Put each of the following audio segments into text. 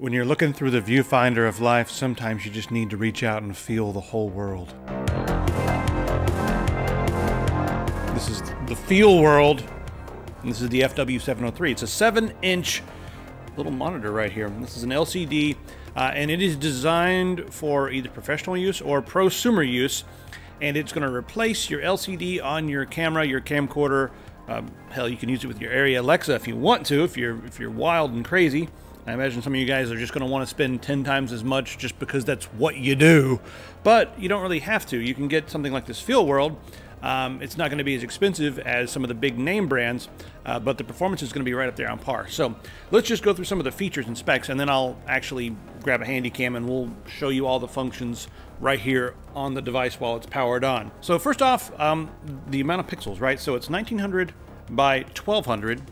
When you're looking through the viewfinder of life, sometimes you just need to reach out and feel the whole world. This is the Feel World. This is the FW703. It's a 7 inch little monitor right here. This is an LCD, uh, and it is designed for either professional use or prosumer use. And it's going to replace your LCD on your camera, your camcorder. Um, hell, you can use it with your ARRI Alexa if you want to, if you're if you're wild and crazy. I imagine some of you guys are just going to want to spend 10 times as much just because that's what you do. But you don't really have to. You can get something like this Feel World. Um, it's not going to be as expensive as some of the big name brands, uh, but the performance is going to be right up there on par. So let's just go through some of the features and specs, and then I'll actually grab a handy cam and we'll show you all the functions right here on the device while it's powered on. So first off, um, the amount of pixels, right? So it's 1900 by 1200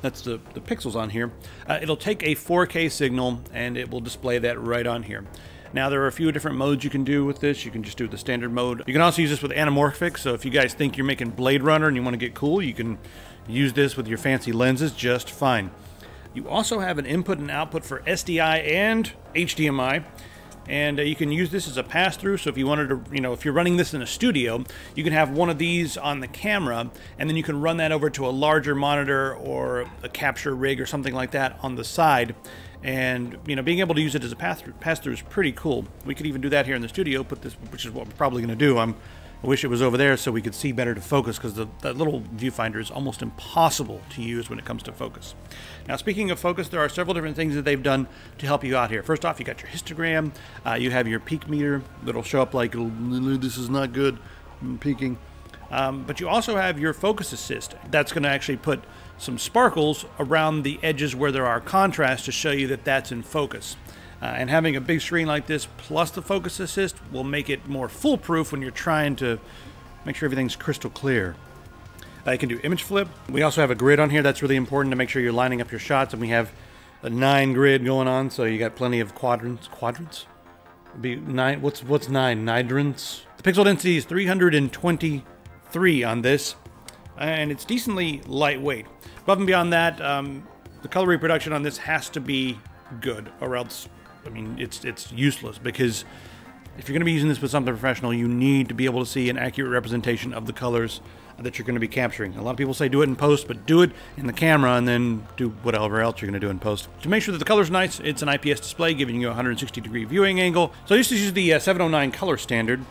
that's the, the pixels on here, uh, it'll take a 4K signal and it will display that right on here. Now there are a few different modes you can do with this. You can just do the standard mode. You can also use this with anamorphic, so if you guys think you're making Blade Runner and you want to get cool, you can use this with your fancy lenses just fine. You also have an input and output for SDI and HDMI and uh, you can use this as a pass-through so if you wanted to you know if you're running this in a studio you can have one of these on the camera and then you can run that over to a larger monitor or a capture rig or something like that on the side. And you know being able to use it as a pass-through pass is pretty cool. We could even do that here in the studio put this which is what we're probably going to do. I'm I wish it was over there so we could see better to focus because the, that little viewfinder is almost impossible to use when it comes to focus. Now, speaking of focus, there are several different things that they've done to help you out here. First off, you got your histogram. Uh, you have your peak meter that'll show up like, this is not good, I'm peaking. Um, but you also have your focus assist. That's going to actually put some sparkles around the edges where there are contrasts to show you that that's in focus. Uh, and having a big screen like this plus the focus assist will make it more foolproof when you're trying to make sure everything's crystal clear. Uh, you can do image flip. We also have a grid on here. That's really important to make sure you're lining up your shots. And we have a nine grid going on, so you got plenty of quadrants. Quadrants? Be nine. What's what's nine? Nidrants. The pixel density is 323 on this, and it's decently lightweight. Above and beyond that, um, the color reproduction on this has to be good, or else I mean, it's it's useless because if you're going to be using this with something professional, you need to be able to see an accurate representation of the colors that you're going to be capturing. A lot of people say do it in post, but do it in the camera and then do whatever else you're going to do in post. To make sure that the color's nice, it's an IPS display giving you a 160 degree viewing angle. So I used to use the uh, 709 color standard,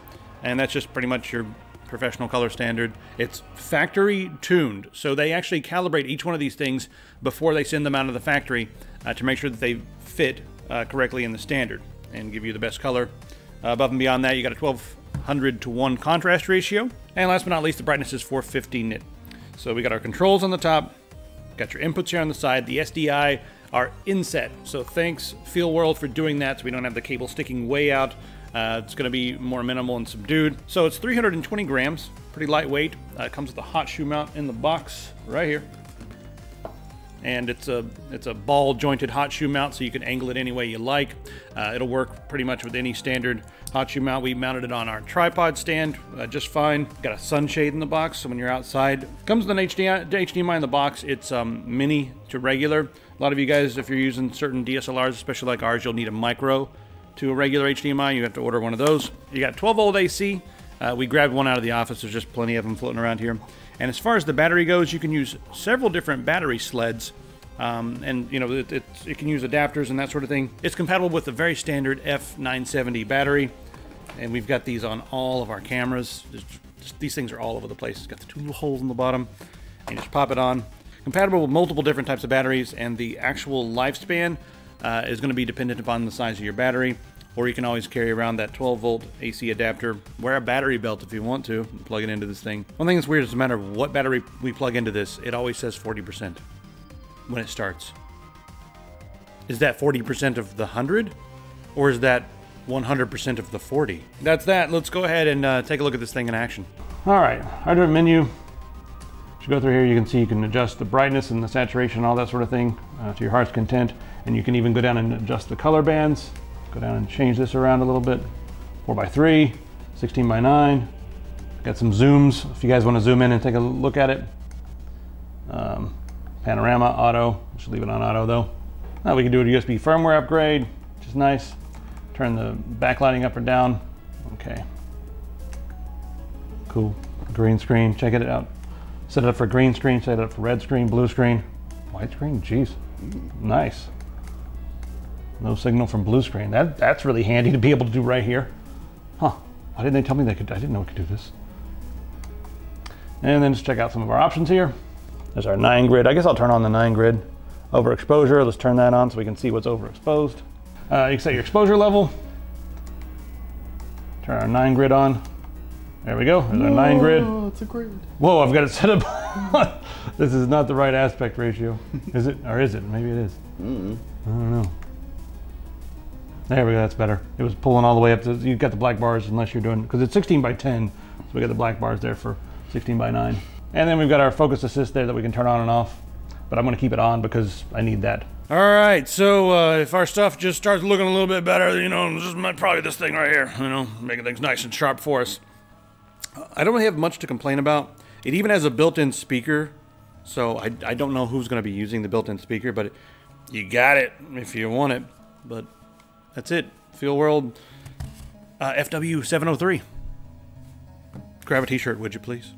and that's just pretty much your professional color standard. It's factory tuned, so they actually calibrate each one of these things before they send them out of the factory uh, to make sure that they fit uh, correctly in the standard and give you the best color. Uh, above and beyond that, you got a 1200 to 1 contrast ratio. And last but not least, the brightness is 450 nit. So we got our controls on the top, got your inputs here on the side. The SDI are inset. So thanks Feel World for doing that so we don't have the cable sticking way out. Uh, it's going to be more minimal and subdued. So it's 320 grams, pretty lightweight. Uh, it comes with a hot shoe mount in the box right here and it's a it's a ball jointed hot shoe mount so you can angle it any way you like. Uh, it'll work pretty much with any standard hot shoe mount. We mounted it on our tripod stand uh, just fine. Got a sunshade in the box so when you're outside comes with an HDMI, HDMI in the box. It's um, mini to regular. A lot of you guys if you're using certain DSLRs especially like ours you'll need a micro to a regular HDMI you have to order one of those. You got 12 volt AC uh, we grabbed one out of the office there's just plenty of them floating around here and as far as the battery goes, you can use several different battery sleds. Um, and you know it, it, it, can use adapters and that sort of thing. It's compatible with the very standard F970 battery, and we've got these on all of our cameras. Just, just, these things are all over the place. It's got the two little holes in the bottom, and you just pop it on. Compatible with multiple different types of batteries, and the actual lifespan uh, is going to be dependent upon the size of your battery or you can always carry around that 12 volt AC adapter. Wear a battery belt if you want to, plug it into this thing. One thing that's weird is no matter what battery we plug into this, it always says 40% when it starts. Is that 40% of the 100? Or is that 100% of the 40? That's that. Let's go ahead and uh, take a look at this thing in action. All right, under menu, as you go through here, you can see you can adjust the brightness and the saturation, all that sort of thing uh, to your heart's content. And you can even go down and adjust the color bands. Go down and change this around a little bit. 4 by 3 16 by 9 Got some zooms if you guys want to zoom in and take a look at it. Um, panorama, auto. Should leave it on auto though. Now we can do a USB firmware upgrade, which is nice. Turn the backlighting up or down. Okay. Cool. Green screen, check it out. Set it up for green screen, set it up for red screen, blue screen, white screen, jeez. Nice. No signal from blue screen. That That's really handy to be able to do right here. Huh. Why didn't they tell me they could? I didn't know we could do this. And then just check out some of our options here. There's our 9 grid. I guess I'll turn on the 9 grid. Overexposure, let's turn that on so we can see what's overexposed. Uh, you can set your exposure level. Turn our 9 grid on. There we go, there's our 9 grid. Oh, it's a grid. Whoa, I've got it set up. this is not the right aspect ratio. Is it? Or is it? Maybe it is. Mm. I don't know. There we go, that's better. It was pulling all the way up to, you've got the black bars unless you're doing, because it's 16 by 10. So we got the black bars there for 16 by 9. And then we've got our focus assist there that we can turn on and off. But I'm going to keep it on because I need that. All right, so uh, if our stuff just starts looking a little bit better, you know, is probably this thing right here, you know, making things nice and sharp for us. I don't really have much to complain about. It even has a built-in speaker, so I, I don't know who's going to be using the built-in speaker, but you got it if you want it. But that's it. Feelworld uh, FW703. Grab a t-shirt, would you please?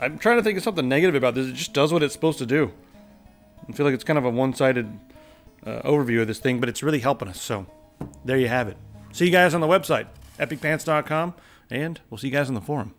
I'm trying to think of something negative about this. It just does what it's supposed to do. I feel like it's kind of a one-sided uh, overview of this thing, but it's really helping us. So there you have it. See you guys on the website, epicpants.com, and we'll see you guys on the forum.